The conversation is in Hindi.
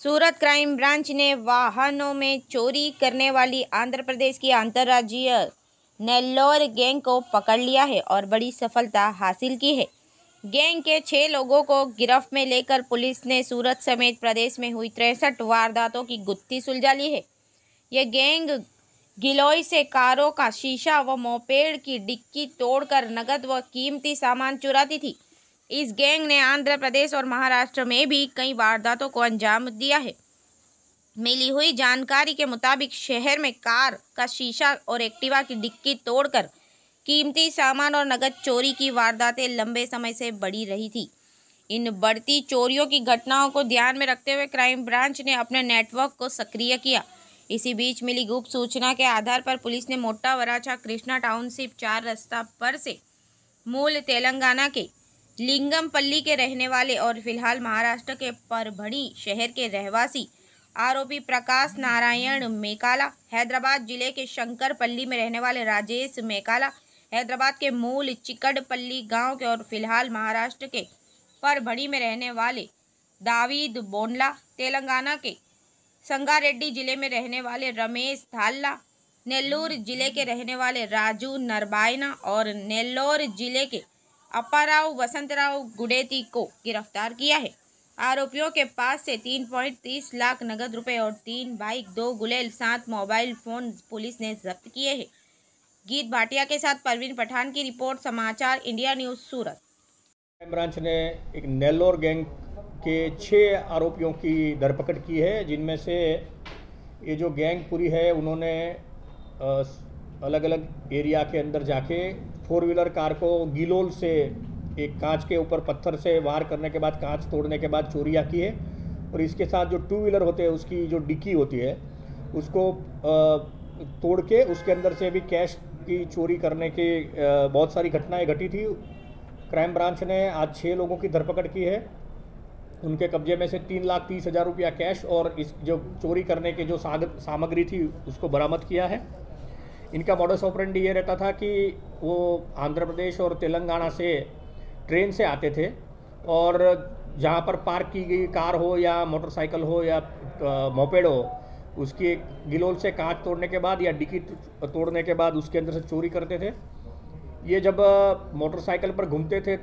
सूरत क्राइम ब्रांच ने वाहनों में चोरी करने वाली आंध्र प्रदेश की अंतर्राज्यीय नेल्लोर गैंग को पकड़ लिया है और बड़ी सफलता हासिल की है। गैंग के छः लोगों को गिरफ्त में लेकर पुलिस ने सूरत समेत प्रदेश में हुई तिरसठ वारदातों की गुत्थी सुलझा ली है। यह गैंग गिलोई से कारों का शीशा व मोपेड की डिक्की तोड़कर नकद व कीमती सामान चुराती थी। इस गैंग ने आंध्र प्रदेश और महाराष्ट्र में भी कई वारदातों को अंजाम दिया है। मिली हुई जानकारी के मुताबिक शहर में कार का शीशा और एक्टिवा की डिक्की तोड़कर कीमती सामान और नकद चोरी की वारदातें लंबे समय से बढ़ी रही थी। इन बढ़ती चोरियों की घटनाओं को ध्यान में रखते हुए क्राइम ब्रांच ने अपने नेटवर्क को सक्रिय किया। इसी बीच मिली गुप्त सूचना के आधार पर पुलिस ने मोटा वराछा कृष्णा टाउनशिप चार रास्ता पर से मूल तेलंगाना के लिंगमपल्ली के रहने वाले और फ़िलहाल महाराष्ट्र के परभणी शहर के रहवासी आरोपी प्रकाश नारायण मेकाला, हैदराबाद ज़िले के शंकरपल्ली में रहने वाले राजेश मेकाला, हैदराबाद के मूल चिकड़पल्ली गाँव के और फ़िलहाल महाराष्ट्र के परभणी में रहने वाले दावीद बोंडला, तेलंगाना के संगारेड्डी ज़िले में रहने वाले रमेश थाल्ला, नेल्लूर ज़िले के रहने वाले राजू नरबायना और नेल्लोर ज़िले के अप्पाराव, वसंतराव गुडेती को गिरफ़्तार किया है। आरोपियों के पास से तीन पॉइंट तीस लाख नगद रुपए और तीन बाइक, दो गुलेल, सात मोबाइल फ़ोन पुलिस ने जब्त किए हैं। गीत भाटिया के साथ परवीन पठान की रिपोर्ट, समाचार, India news, Surat. Crime branch ने एक नेल्लोर गैंग के छः आरोपियों की धरपकड़ की है, जिनमें से ये जो गैंग पूरी है, उन्होंने अलग अलग एरिया के अंदर जाके फोर व्हीलर कार को गिलोल से, एक कांच के ऊपर पत्थर से वार करने के बाद, कांच तोड़ने के बाद चोरियाँ की है। और इसके साथ जो टू व्हीलर होते हैं, उसकी जो डिक्की होती है, उसको तोड़ के उसके अंदर से भी कैश की चोरी करने की बहुत सारी घटनाएँ घटी थी। क्राइम ब्रांच ने आज छः लोगों की धरपकड़ की है। उनके कब्जे में से तीन लाख तीस हज़ार रुपया कैश और इस जो चोरी करने के जो सामग्री थी, उसको बरामद किया है। इनका मॉडस ऑपरेंडी ये रहता था कि वो आंध्र प्रदेश और तेलंगाना से ट्रेन से आते थे और जहाँ पर पार्क की गई कार हो या मोटरसाइकिल हो या मोपेड हो, उसकी गिलोल से कांच तोड़ने के बाद या डिक्की तोड़ने के बाद उसके अंदर से चोरी करते थे। ये जब मोटरसाइकिल पर घूमते थे तो